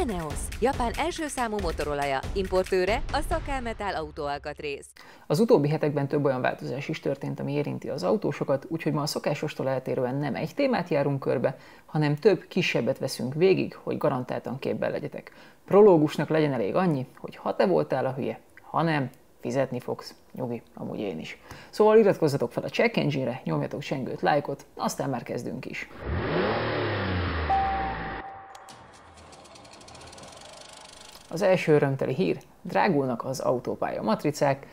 Eneos, Japán első számú motorolaja, importőre a Szakelmetál autóalkatrész. Az utóbbi hetekben több olyan változás is történt, ami érinti az autósokat, úgyhogy ma a szokásostól eltérően nem egy témát járunk körbe, hanem több kisebbet veszünk végig, hogy garantáltan képben legyetek. Prológusnak legyen elég annyi, hogy ha te voltál a hülye, ha nem, fizetni fogsz. Nyugi, amúgy én is. Szóval iratkozzatok fel a Check Engine-re, nyomjatok sengőt, lájkot, aztán már kezdünk is. Az első örömteli hír, drágulnak az autópálya matricák,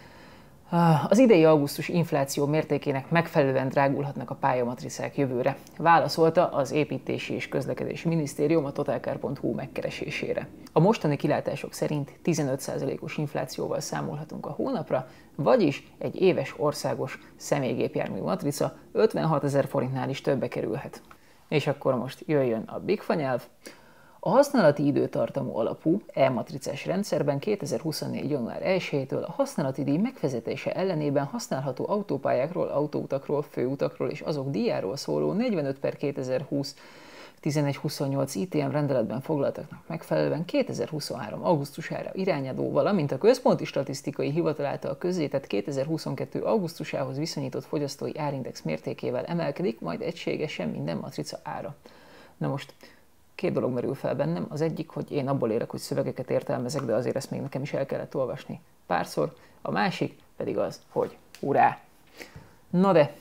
az idei augusztus infláció mértékének megfelelően drágulhatnak a pályamatricák jövőre, válaszolta az Építési és Közlekedési Minisztérium a totalcar.hu megkeresésére. A mostani kilátások szerint 15%-os inflációval számolhatunk a hónapra, vagyis egy éves országos személygépjármű matrica 56 ezer forintnál is többe kerülhet. És akkor most jöjjön a big fanyelv. A használati időtartamú alapú e-matricás rendszerben 2024. január 1-től a használati díj megfizetése ellenében használható autópályákról, autóutakról, főutakról és azok díjáról szóló 45 per 2020 1128 ITM rendeletben foglaltaknak megfelelően 2023. augusztusára irányadó, valamint a Központi Statisztikai Hivatal által közzétett 2022. augusztusához viszonyított fogyasztói árindex mértékével emelkedik, majd egységesen minden matrica ára. Na most, két dolog merül fel bennem. Az egyik, hogy én abból érek, hogy szövegeket értelmezek, de azért ezt még nekem is el kellett olvasni párszor. A másik pedig az, hogy urá! Na de,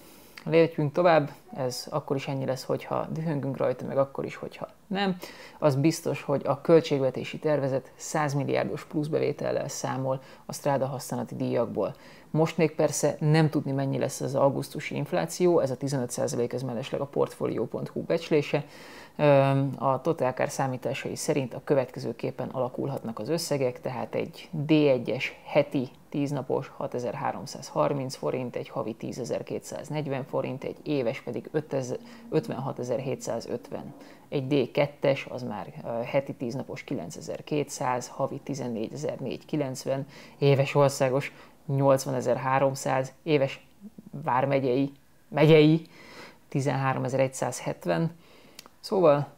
lépjünk tovább, ez akkor is ennyi lesz, hogyha dühöngünk rajta, meg akkor is, hogyha nem. Az biztos, hogy a költségvetési tervezet 100 milliárdos pluszbevétellel számol a stráda használati díjakból. Most még persze nem tudni mennyi lesz az augusztusi infláció, ez a 15% ez mellesleg a portfolio.hu becslése, a Totalkár számításai szerint a következőképpen alakulhatnak az összegek, tehát egy D1-es heti 10 napos 6330 forint, egy havi 10.240 forint, egy éves pedig 56.750. Egy D2-es az már heti 10 napos 9200, havi 14.490, éves országos 80.300, éves vármegyei, megyei 13.170, Szóval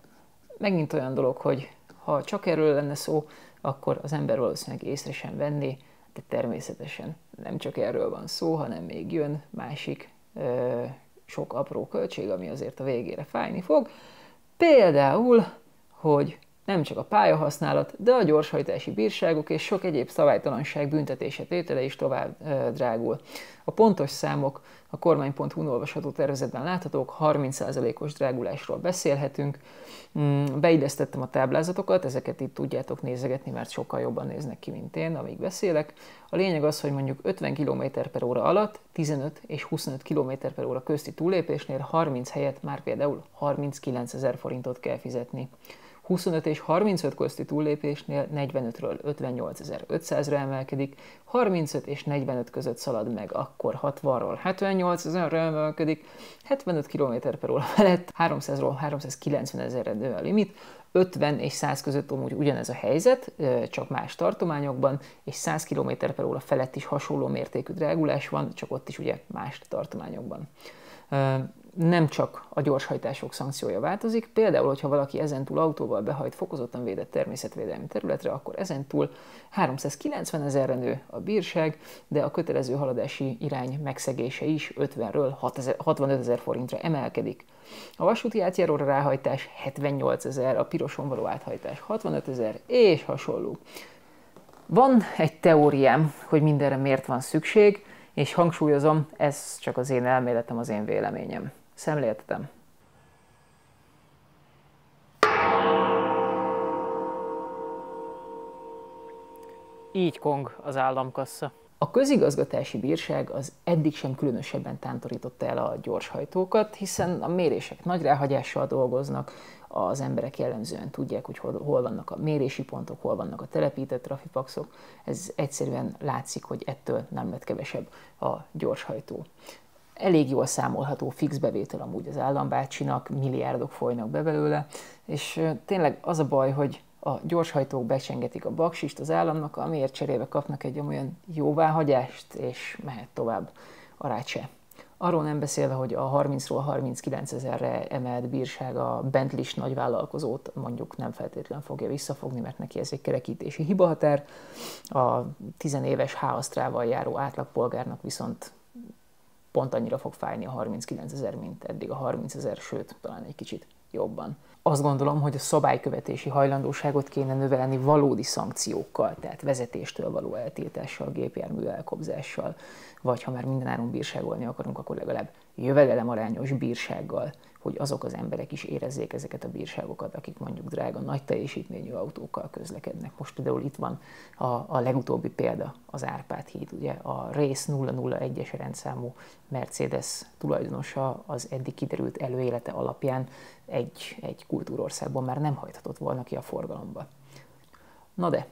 megint olyan dolog, hogy ha csak erről lenne szó, akkor az ember valószínűleg észre sem venné, de természetesen nem csak erről van szó, hanem még jön másik ö, sok apró költség, ami azért a végére fájni fog. Például, hogy nem csak a pályahasználat, de a gyorshajtási bírságok és sok egyéb szabálytalanság büntetése tétele is tovább drágul. A pontos számok a kormány.hu olvasható tervezetben láthatók, 30%-os drágulásról beszélhetünk. Mm, beidesztettem a táblázatokat, ezeket itt tudjátok nézegetni, mert sokkal jobban néznek ki, mint én, amíg beszélek. A lényeg az, hogy mondjuk 50 km per óra alatt 15 és 25 km per óra közti túlépésnél 30 helyet már például 39 ezer forintot kell fizetni. 25 és 35 közti túllépésnél 45-ről 58.500-ra emelkedik, 35 és 45 között szalad meg, akkor 60-ról 78.000-re emelkedik, 75 km per óra felett 300-ról 390 ezerre nő a limit, 50 és 100 között amúgy ugyanez a helyzet, csak más tartományokban, és 100 km per óra felett is hasonló mértékű drágulás van, csak ott is ugye más tartományokban nem csak a gyorshajtások szankciója változik, például, hogyha valaki ezentúl autóval behajt fokozottan védett természetvédelmi területre, akkor ezentúl 390 ezerre nő a bírság, de a kötelező haladási irány megszegése is 50-ről 65 ezer forintra emelkedik. A vasúti átjáróra ráhajtás 78 ezer, a piroson való áthajtás 65 ezer, és hasonló. Van egy teóriám, hogy mindenre miért van szükség, és hangsúlyozom, ez csak az én elméletem, az én véleményem. Szemléltetem. Így kong az államkassa. A közigazgatási bírság az eddig sem különösebben tántorította el a gyorshajtókat, hiszen a mérések nagy ráhagyással dolgoznak, az emberek jellemzően tudják, hogy hol, hol vannak a mérési pontok, hol vannak a telepített trafipaxok. Ez egyszerűen látszik, hogy ettől nem lett kevesebb a gyorshajtó. Elég jól számolható fix bevétel amúgy az állambácsinak, milliárdok folynak be belőle, és tényleg az a baj, hogy a gyorshajtók becsengetik a baksist az államnak, amiért cserébe kapnak egy olyan jóváhagyást, és mehet tovább a rácse. Arról nem beszélve, hogy a 30-ról 39 ezerre emelt bírság a bentley nagyvállalkozót mondjuk nem feltétlenül fogja visszafogni, mert neki ez egy kerekítési hibahatár. A tizenéves háasztrával járó átlagpolgárnak viszont pont annyira fog fájni a 39 ezer, mint eddig a 30 ezer, sőt, talán egy kicsit jobban. Azt gondolom, hogy a szabálykövetési hajlandóságot kéne növelni valódi szankciókkal, tehát vezetéstől való eltiltással, gépjármű elkobzással, vagy ha már mindenáron bírságolni akarunk, akkor legalább jövedelem arányos bírsággal, hogy azok az emberek is érezzék ezeket a bírságokat, akik mondjuk drága, nagy teljesítményű autókkal közlekednek. Most például itt van a, a legutóbbi példa, az Árpád híd, ugye a Race 001-es rendszámú Mercedes tulajdonosa az eddig kiderült előélete alapján egy, egy kultúrországban már nem hajthatott volna ki a forgalomba. Na de,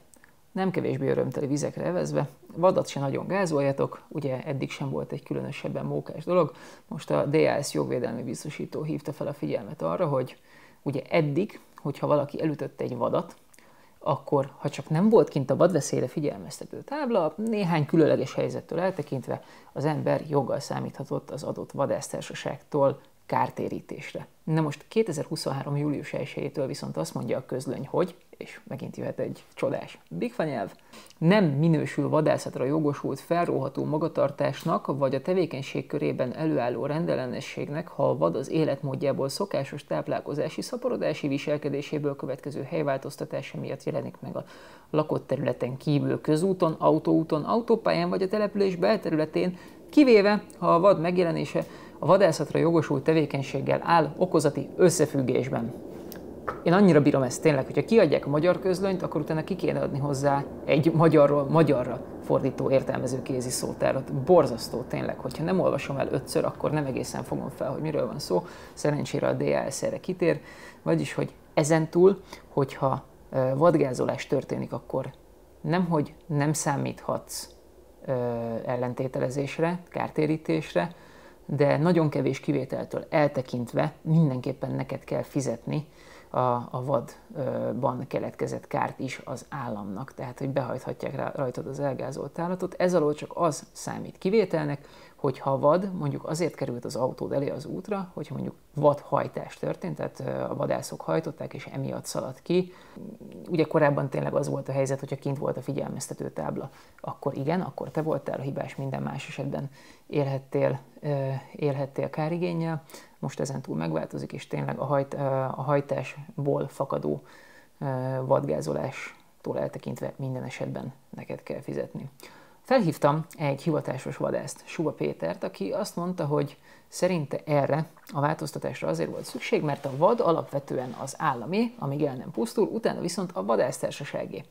nem kevésbé örömteli vizekre evezve, vadat se nagyon gázoljatok, ugye eddig sem volt egy különösebben mókás dolog, most a DAS jogvédelmi biztosító hívta fel a figyelmet arra, hogy ugye eddig, hogyha valaki elütött egy vadat, akkor ha csak nem volt kint a vadveszélyre figyelmeztető tábla, néhány különleges helyzettől eltekintve az ember joggal számíthatott az adott vadásztársaságtól kártérítésre. Na most 2023. július 1-től viszont azt mondja a közlöny, hogy, és megint jöhet egy csodás bigfanyelv, nem minősül vadászatra jogosult felróható magatartásnak, vagy a tevékenység körében előálló rendellenességnek, ha a vad az életmódjából szokásos táplálkozási, szaporodási viselkedéséből következő helyváltoztatása miatt jelenik meg a lakott területen kívül közúton, autóúton, autópályán vagy a település belterületén, kivéve, ha a vad megjelenése a vadászatra jogosult tevékenységgel áll okozati összefüggésben. Én annyira bírom ezt tényleg, hogyha kiadják a magyar közlönyt, akkor utána ki kéne adni hozzá egy magyarról magyarra fordító értelmező kézi szótárat. Borzasztó tényleg, hogyha nem olvasom el ötször, akkor nem egészen fogom fel, hogy miről van szó. Szerencsére a DAS erre kitér, vagyis, hogy ezentúl, hogyha vadgázolás történik, akkor nemhogy nem számíthatsz ellentételezésre, kártérítésre, de nagyon kevés kivételtől eltekintve mindenképpen neked kell fizetni a, a vadban keletkezett kárt is az államnak, tehát hogy behajthatják rá, rajtad az elgázolt állatot. Ez alól csak az számít kivételnek, hogyha vad mondjuk azért került az autód elé az útra, hogyha mondjuk vadhajtás történt, tehát a vadászok hajtották, és emiatt szaladt ki. Ugye korábban tényleg az volt a helyzet, hogyha kint volt a figyelmeztető tábla, akkor igen, akkor te voltál a hibás, minden más esetben élhettél, élhettél kárigényel. Most ezen túl megváltozik, és tényleg a, hajt, a hajtásból fakadó vadgázolástól eltekintve minden esetben neked kell fizetni. Felhívtam egy hivatásos vadászt, Suba Pétert, aki azt mondta, hogy szerinte erre a változtatásra azért volt szükség, mert a vad alapvetően az állami, amíg el nem pusztul, utána viszont a vadásztársaságé.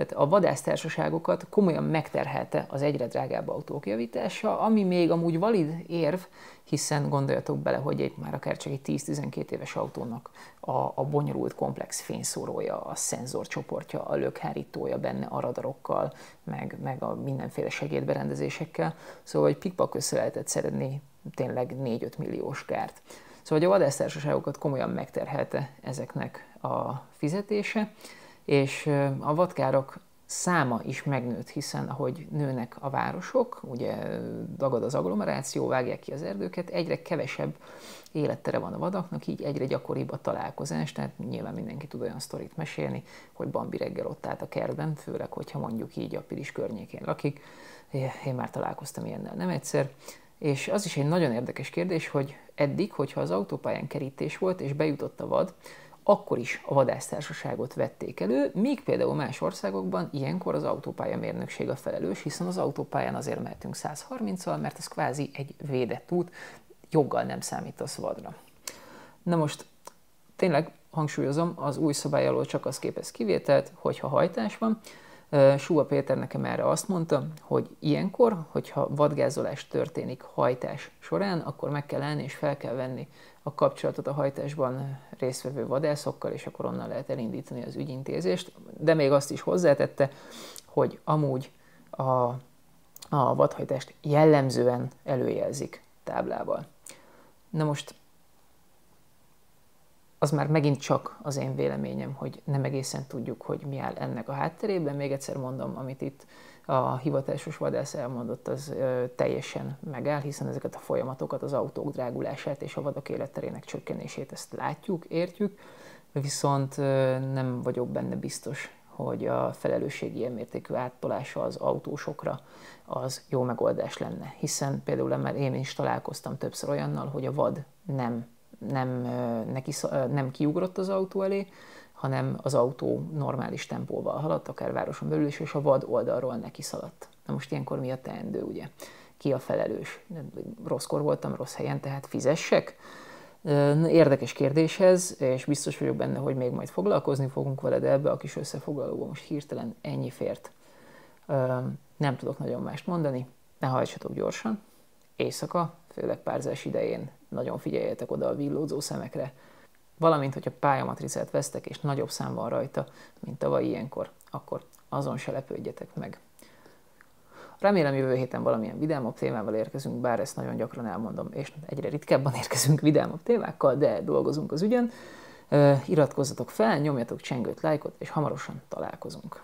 Tehát a vadásztársaságokat komolyan megterhelte az egyre drágább autók javítása, ami még amúgy valid érv, hiszen gondoljatok bele, hogy egy már akár csak egy 10-12 éves autónak a, a bonyolult komplex fényszórója, a szenzorcsoportja, a lökhárítója benne a radarokkal, meg, meg a mindenféle segédberendezésekkel, szóval egy pikpak össze lehetett szeretni tényleg 4-5 milliós kárt. Szóval a vadásztársaságokat komolyan megterhelte ezeknek a fizetése, és a vadkárok száma is megnőtt, hiszen ahogy nőnek a városok, ugye dagad az agglomeráció, vágják ki az erdőket, egyre kevesebb élettere van a vadaknak, így egyre gyakoribb a találkozás, tehát nyilván mindenki tud olyan sztorit mesélni, hogy Bambi reggel ott állt a kertben, főleg, hogyha mondjuk így a Piris környékén lakik. Én már találkoztam ilyennel nem egyszer. És az is egy nagyon érdekes kérdés, hogy eddig, hogyha az autópályán kerítés volt, és bejutott a vad, akkor is a vadásztársaságot vették elő, míg például más országokban ilyenkor az autópálya mérnökség a felelős, hiszen az autópályán azért mehetünk 130-al, mert ez kvázi egy védett út, joggal nem számít a vadra. Na most tényleg hangsúlyozom, az új szabály alól csak az képez kivételt, hogyha hajtás van. Súva Péter nekem erre azt mondta, hogy ilyenkor, hogyha vadgázolás történik hajtás során, akkor meg kell állni és fel kell venni a kapcsolatot a hajtásban résztvevő vadászokkal, és akkor onnan lehet elindítani az ügyintézést. De még azt is hozzátette, hogy amúgy a, a vadhajtást jellemzően előjelzik táblával. Na most az már megint csak az én véleményem, hogy nem egészen tudjuk, hogy mi áll ennek a hátterében. Még egyszer mondom, amit itt a hivatásos vadász elmondott, az ö, teljesen megáll, hiszen ezeket a folyamatokat, az autók drágulását és a vadok életterének csökkenését ezt látjuk, értjük, viszont ö, nem vagyok benne biztos, hogy a felelősség ilyen mértékű áttolása az autósokra az jó megoldás lenne. Hiszen például már én is találkoztam többször olyannal, hogy a vad nem, nem, neki, nem kiugrott az autó elé, hanem az autó normális tempóval haladt, akár városon belül is, és a vad oldalról neki szaladt. Na most ilyenkor mi a teendő, ugye? Ki a felelős? Rosszkor voltam, rossz helyen, tehát fizessek? Érdekes kérdéshez, és biztos vagyok benne, hogy még majd foglalkozni fogunk vele, de ebbe a kis összefoglalóban most hirtelen ennyi fért. Nem tudok nagyon mást mondani, ne hajtsatok gyorsan. Éjszaka, főleg párzás idején nagyon figyeljetek oda a villódzó szemekre, valamint, hogyha pályamatricát vesztek, és nagyobb szám van rajta, mint tavaly ilyenkor, akkor azon se lepődjetek meg. Remélem jövő héten valamilyen vidámabb témával érkezünk, bár ezt nagyon gyakran elmondom, és egyre ritkábban érkezünk vidámabb témákkal, de dolgozunk az ügyen. Iratkozzatok fel, nyomjatok csengőt, lájkot, és hamarosan találkozunk.